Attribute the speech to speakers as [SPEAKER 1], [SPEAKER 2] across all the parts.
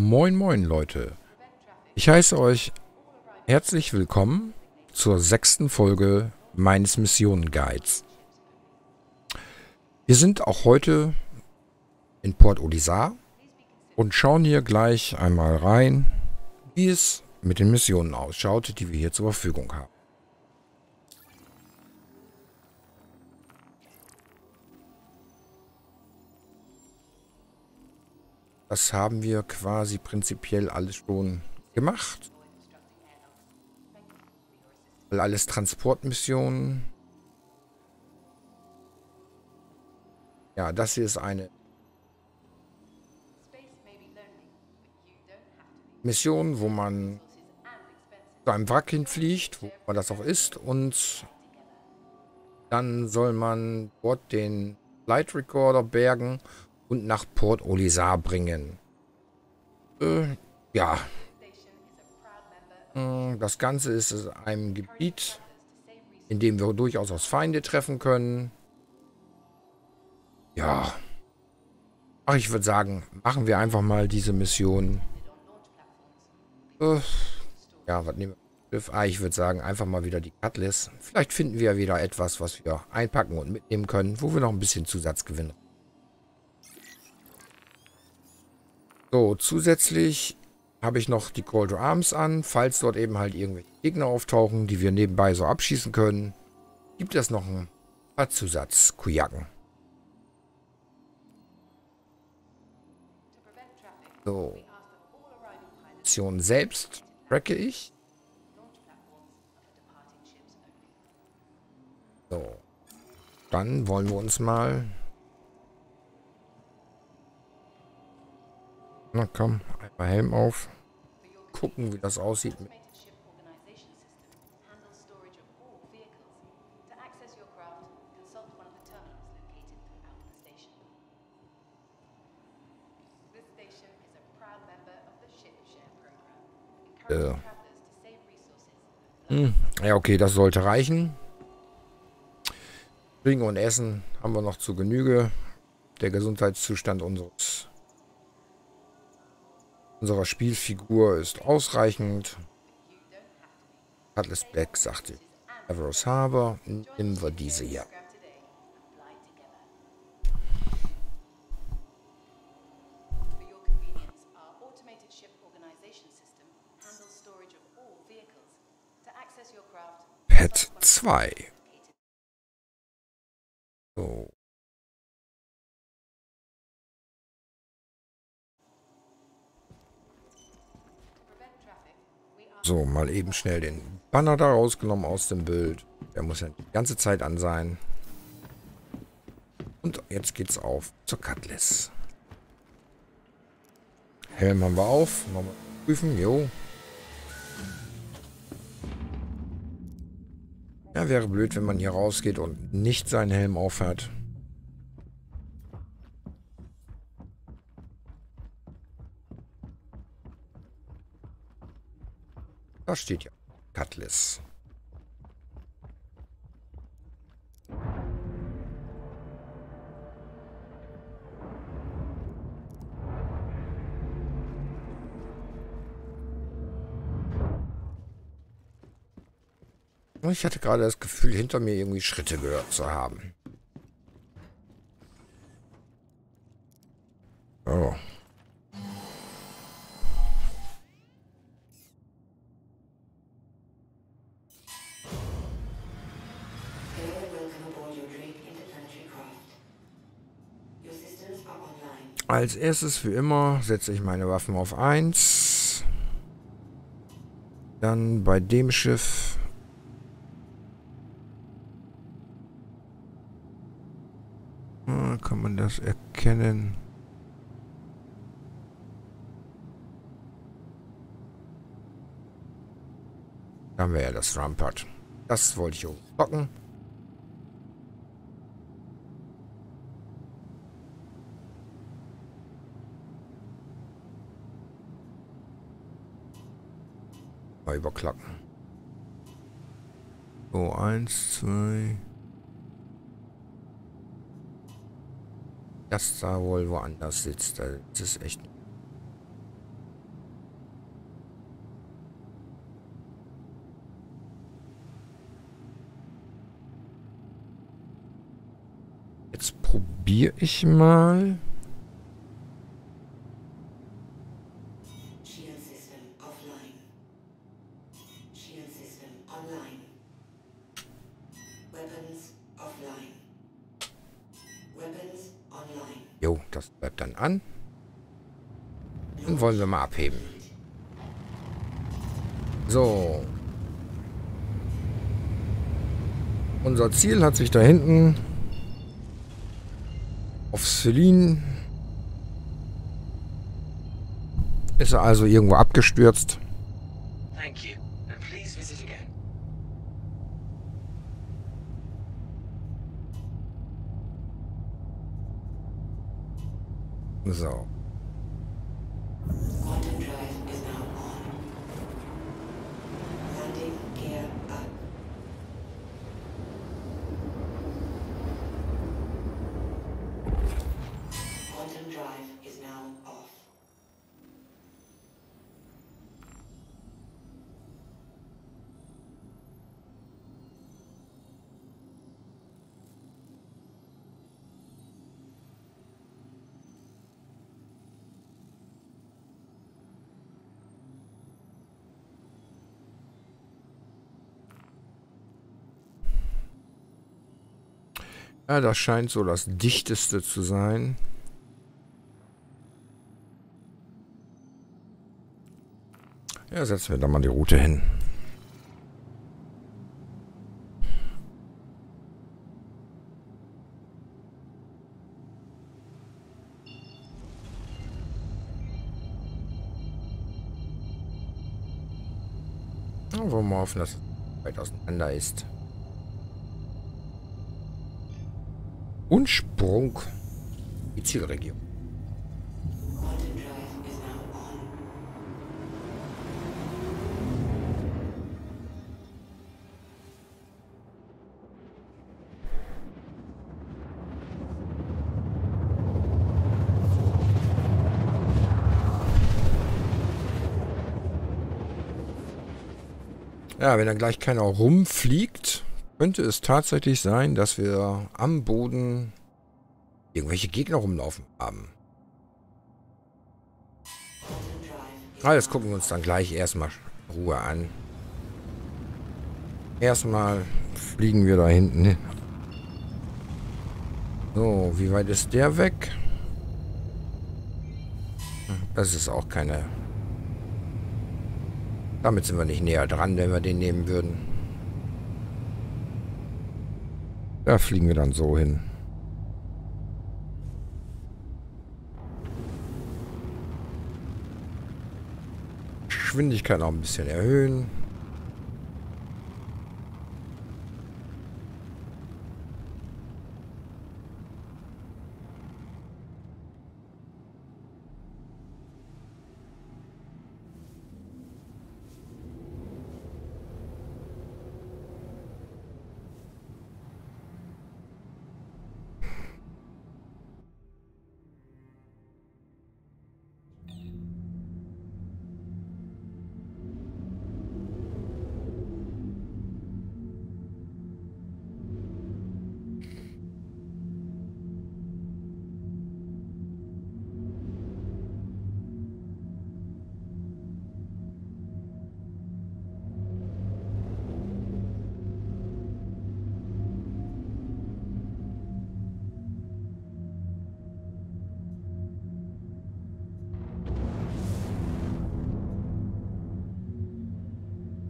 [SPEAKER 1] Moin moin Leute. Ich heiße euch herzlich willkommen zur sechsten Folge meines Missionen-Guides. Wir sind auch heute in Port Olisar und schauen hier gleich einmal rein, wie es mit den Missionen ausschaut, die wir hier zur Verfügung haben. Das haben wir quasi prinzipiell alles schon gemacht. Alles Transportmissionen. Ja, das hier ist eine Mission, wo man zu einem Wrack hinfliegt, wo man das auch ist. Und dann soll man dort den Light Recorder bergen und nach Port Olisar bringen. Äh, ja. Hm, das Ganze ist in einem Gebiet, in dem wir durchaus aus Feinde treffen können. Ja. Ach, ich würde sagen, machen wir einfach mal diese Mission. Äh, ja, was nehmen wir? Ah, ich würde sagen, einfach mal wieder die Cutlass. Vielleicht finden wir wieder etwas, was wir einpacken und mitnehmen können, wo wir noch ein bisschen Zusatz gewinnen. So, zusätzlich habe ich noch die Call to Arms an. Falls dort eben halt irgendwelche Gegner auftauchen, die wir nebenbei so abschießen können, gibt es noch ein paar Zusatz-Kujaken. So. Mission selbst tracke ich. So. Dann wollen wir uns mal Na komm, einmal Helm auf. Gucken, wie das aussieht. Äh. Hm. Ja, okay, das sollte reichen. Trinken und Essen haben wir noch zu Genüge. Der Gesundheitszustand unseres unserer Spielfigur ist ausreichend. Cutlass Black sagte Everos Harbor. Nehmen wir diese hier. Pet 2. So, mal eben schnell den Banner da rausgenommen aus dem Bild. Der muss ja die ganze Zeit an sein. Und jetzt geht's auf zur Cutlass. Helm haben wir auf. Nochmal prüfen. Jo. Ja, wäre blöd, wenn man hier rausgeht und nicht seinen Helm aufhat. Da steht ja Cutlass. Ich hatte gerade das Gefühl, hinter mir irgendwie Schritte gehört zu haben. Als erstes, wie immer, setze ich meine Waffen auf 1. Dann bei dem Schiff... Ah, kann man das erkennen? Da haben wir ja das Rampart. Das wollte ich auch Mal überklacken. So, oh, eins, zwei. Das da wohl woanders sitzt. Das ist echt Jetzt probiere ich mal. Wollen wir mal abheben. So. Unser Ziel hat sich da hinten auf Celine ist er also irgendwo abgestürzt.
[SPEAKER 2] Thank you, and please visit again.
[SPEAKER 1] So. Ja, das scheint so das dichteste zu sein. Ja, setzen wir da mal die Route hin. Wollen wir hoffen, dass es weit auseinander ist. Und Sprung. Die Zielregion. Ja, wenn da gleich keiner rumfliegt, könnte es tatsächlich sein, dass wir am Boden irgendwelche Gegner rumlaufen haben. Ah, das gucken wir uns dann gleich erstmal Ruhe an. Erstmal fliegen wir da hinten hin. So, wie weit ist der weg? Das ist auch keine... Damit sind wir nicht näher dran, wenn wir den nehmen würden. Da fliegen wir dann so hin. Geschwindigkeit noch ein bisschen erhöhen.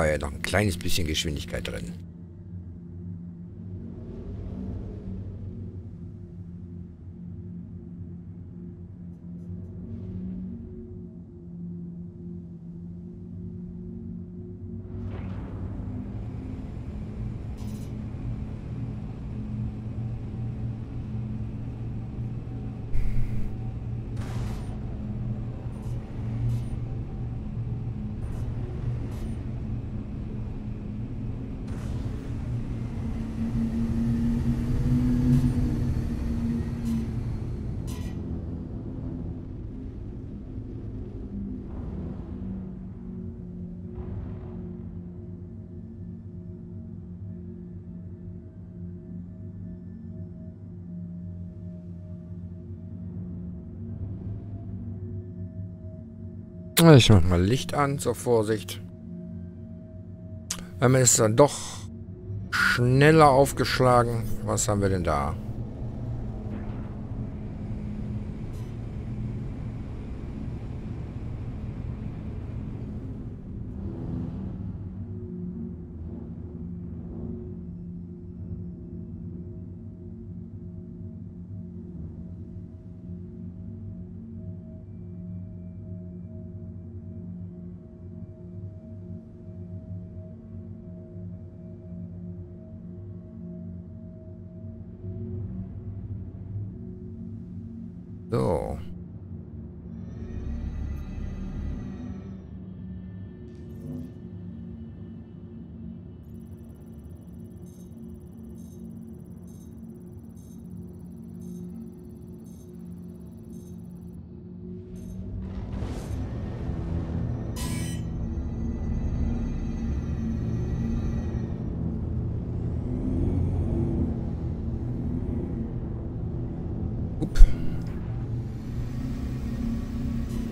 [SPEAKER 1] War ja noch ein kleines bisschen Geschwindigkeit drin. Ich mach mal Licht an zur Vorsicht. Einmal ist dann doch schneller aufgeschlagen. Was haben wir denn da?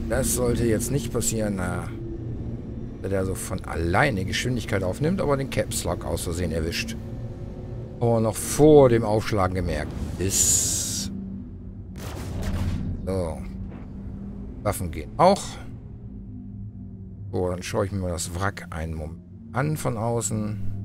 [SPEAKER 1] Das sollte jetzt nicht passieren, na, dass er so von alleine Geschwindigkeit aufnimmt, aber den Caps Lock aus Versehen erwischt. Aber noch vor dem Aufschlagen gemerkt. Ist. So. Waffen gehen auch. So, dann schaue ich mir mal das Wrack einen Moment an von außen.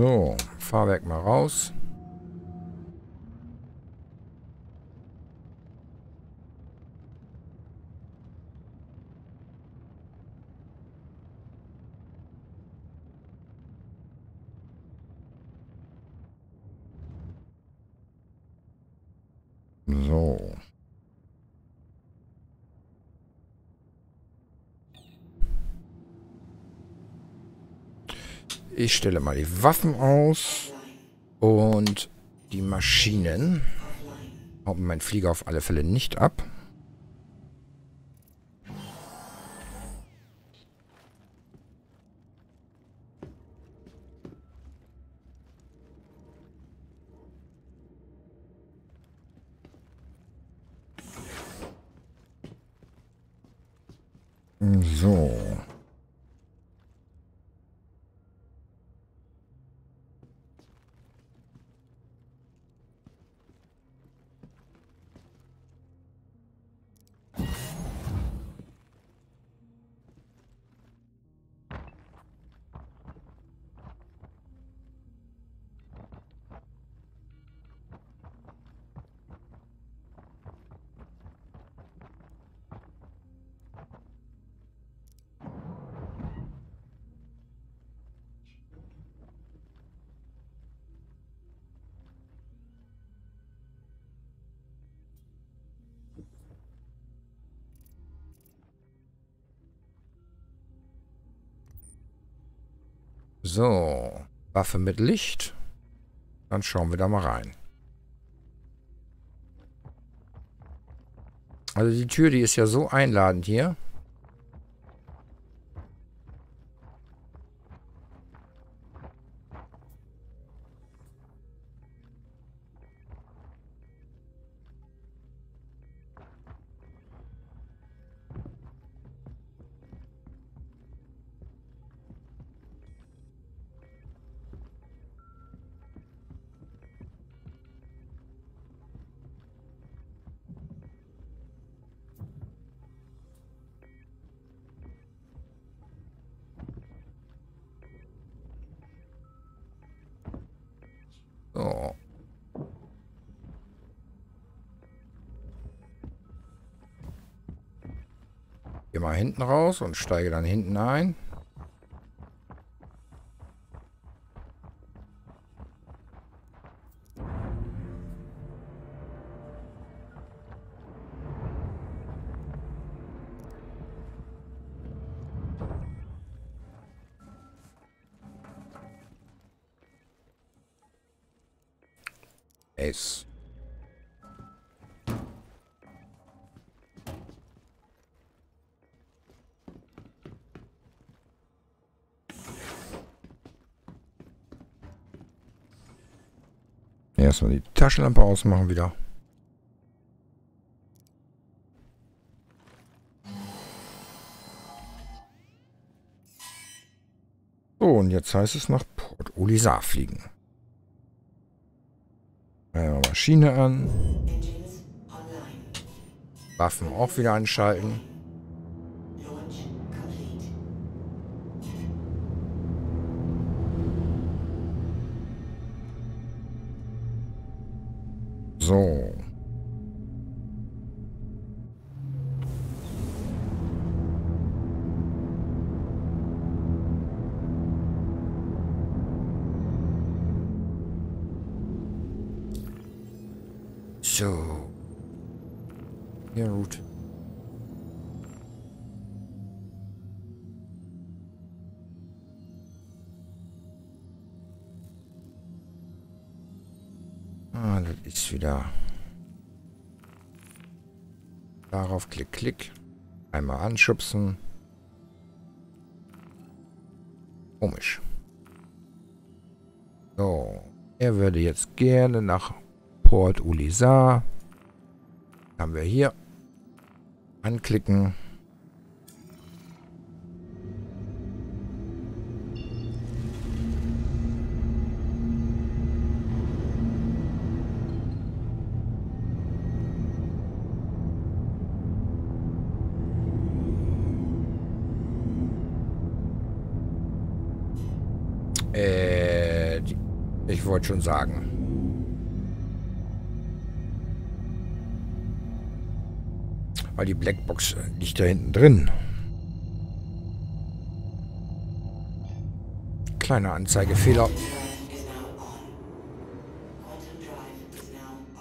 [SPEAKER 1] So, Fahrwerk mal raus. So. Ich stelle mal die Waffen aus und die Maschinen. Hauen mein Flieger auf alle Fälle nicht ab. So. Waffe mit Licht. Dann schauen wir da mal rein. Also die Tür, die ist ja so einladend hier. Mal hinten raus und steige dann hinten ein. Ace. Erstmal die Taschenlampe ausmachen wieder. So, und jetzt heißt es nach Port Olisar fliegen. Maschine an. Waffen auch wieder anschalten. So. So. Ja, gut. Ist wieder. Darauf klick, klick. Einmal anschubsen. Komisch. So. Er würde jetzt gerne nach Port Ulisar. Haben wir hier. Anklicken. Wollte schon sagen. Weil die Blackbox äh, liegt da hinten drin. Kleiner Anzeigefehler,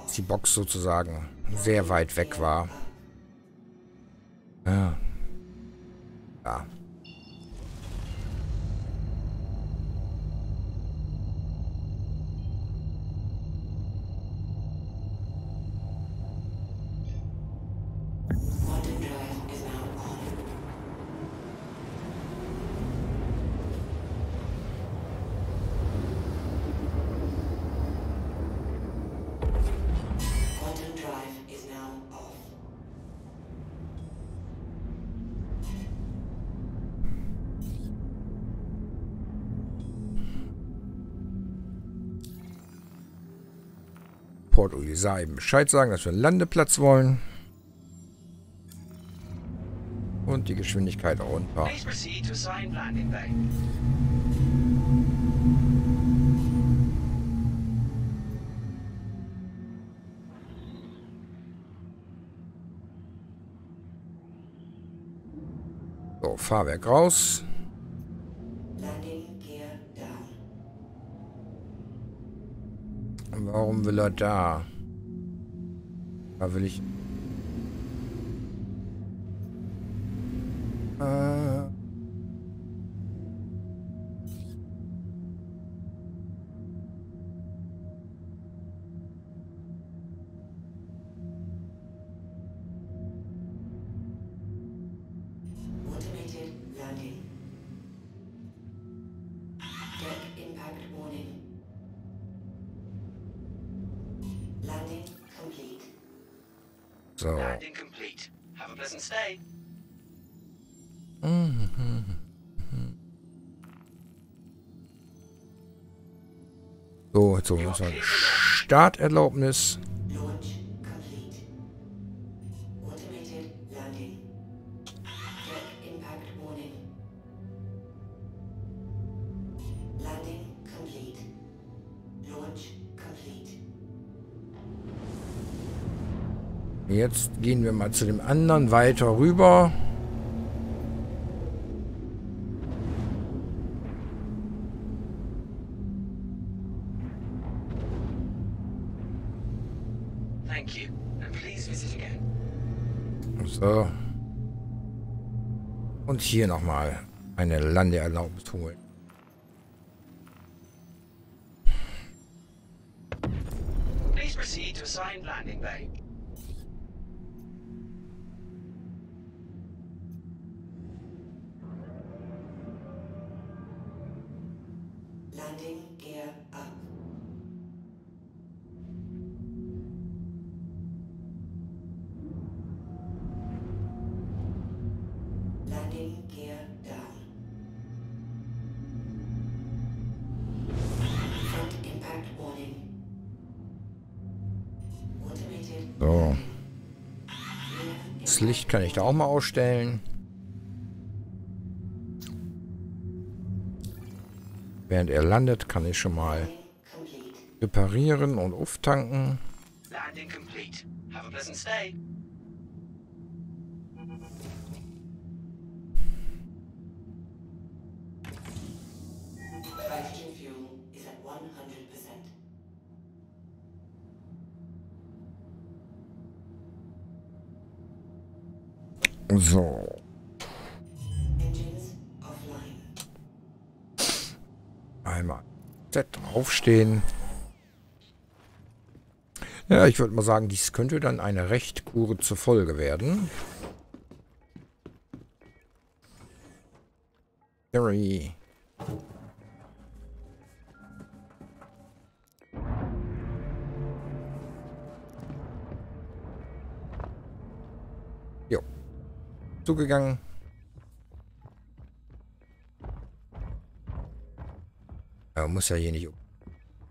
[SPEAKER 1] dass die Box sozusagen sehr weit weg war. Ja. Ja. Port Ulisar eben Bescheid sagen, dass wir einen Landeplatz wollen. Und die Geschwindigkeit runter. So, Fahrwerk raus. Warum will er da? Da will ich... So, jetzt holen wir uns mal Starterlaubnis. Jetzt gehen wir mal zu dem anderen weiter rüber. Hier nochmal eine Landeerlaubnis holen.
[SPEAKER 2] Please proceed to assigned landing bay.
[SPEAKER 1] Licht kann ich da auch mal ausstellen. Während er landet, kann ich schon mal reparieren und auftanken.
[SPEAKER 2] Landing complete. Have a pleasant stay.
[SPEAKER 1] So. Einmal Z draufstehen. Ja, ich würde mal sagen, dies könnte dann eine recht kurze Folge werden. Harry. Zugegangen. Er muss ja hier nicht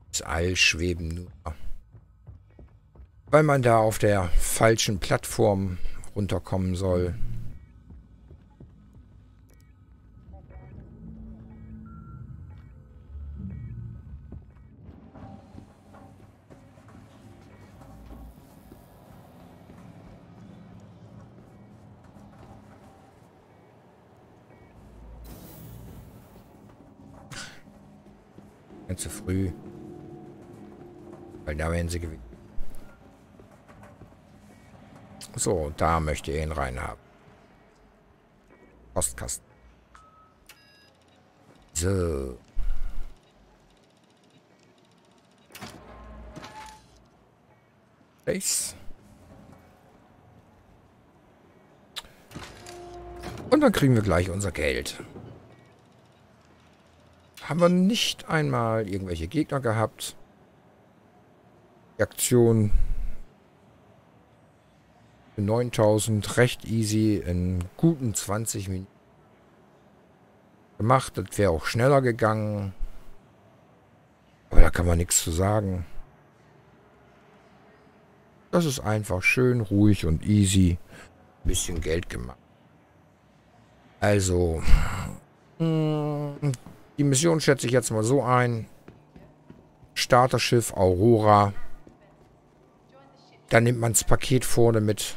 [SPEAKER 1] ins All schweben, nur. Weil man da auf der falschen Plattform runterkommen soll. So, da möchte ich ihn reinhaben. Postkasten. So. Place. Und dann kriegen wir gleich unser Geld. Haben wir nicht einmal irgendwelche Gegner gehabt. Die Aktion für 9000 recht easy in guten 20 Minuten gemacht. Das wäre auch schneller gegangen. Aber da kann man nichts zu sagen. Das ist einfach schön, ruhig und easy. Ein bisschen Geld gemacht. Also, mh, die Mission schätze ich jetzt mal so ein. Starterschiff Aurora. Dann nimmt man das Paket vorne mit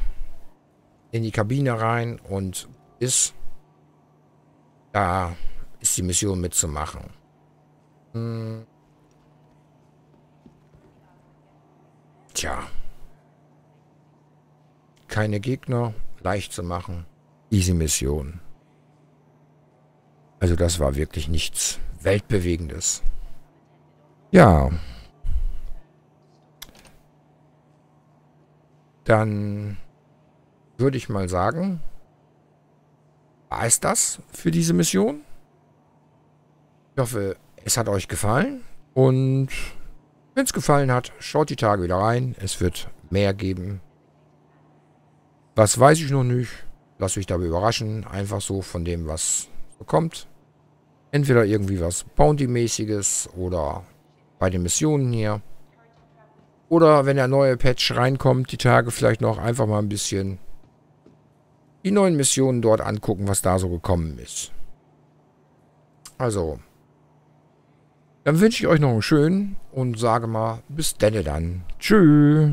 [SPEAKER 1] in die Kabine rein und ist da ist die Mission mitzumachen. Hm. Tja. Keine Gegner, leicht zu machen. Easy Mission. Also das war wirklich nichts Weltbewegendes. Ja. Dann würde ich mal sagen, war es das für diese Mission. Ich hoffe, es hat euch gefallen. Und wenn es gefallen hat, schaut die Tage wieder rein. Es wird mehr geben. Was weiß ich noch nicht. Lasst euch dabei überraschen. Einfach so von dem, was kommt. Entweder irgendwie was Bounty-mäßiges oder bei den Missionen hier. Oder wenn der neue Patch reinkommt, die Tage vielleicht noch einfach mal ein bisschen die neuen Missionen dort angucken, was da so gekommen ist. Also, dann wünsche ich euch noch einen schönen und sage mal bis denne dann. Tschüss.